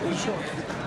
Еще.